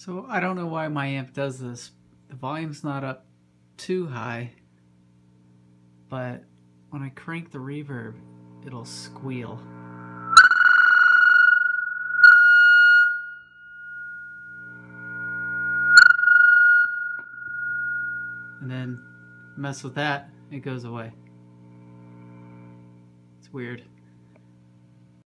So I don't know why my amp does this. The volume's not up too high, but when I crank the reverb, it'll squeal. And then mess with that, it goes away. It's weird.